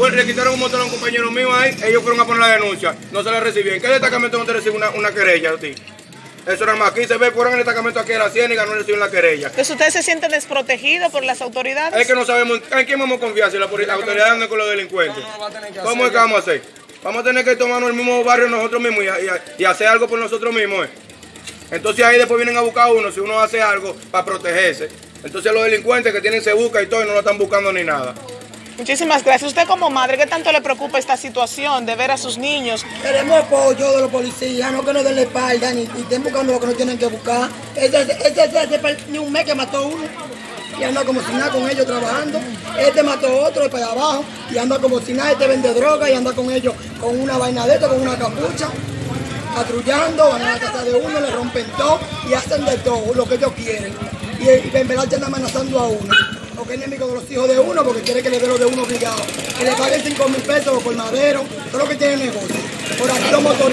Fue- le quitaron un motor a un compañero mío ahí, ellos fueron a poner la denuncia, no se la recibían. ¿En qué destacamento no te recibe una, una querella a ti? Eso nada más, aquí se ve, fueron en el destacamento aquí de la Ciénaga, no reciben la querella. Entonces ustedes se sienten desprotegidos por las autoridades. Es que no sabemos en quién vamos a confiar, si la, poli- la autoridad anda con los delincuentes. ¿Cómo es que vamos a hacer? Vamos a tener que tomarnos el mismo barrio nosotros mismos y, y- y hacer algo por nosotros mismos. ¿eh? Entonces ahí después vienen a buscar a uno si uno hace algo para protegerse. Entonces los delincuentes que tienen se busca y todo y no lo están buscando ni nada. Muchísimas gracias. Usted como madre, ¿qué tanto le preocupa esta situación de ver a sus niños? Queremos apoyo de los policías, no que nos den la espalda, ni, ni estén buscando lo que no tienen que buscar. Ese, ese, ese ni un mes que mató uno y anda como si nada con ellos trabajando. Este mató otro para allá abajo y anda como si nada, este vende droga y anda con ellos con una vaina de esto, con una capucha, patrullando, van a la casa de uno, le rompen todo y hacen de todo lo que ellos quieren. Y en verdad están amenazando a uno. Porque es enemigo de los hijos de uno, porque quiere que le dé lo de uno obligado. Que le paguen 5 mil pesos por madero, todo lo que tiene negocio. Por aquí los motoristas.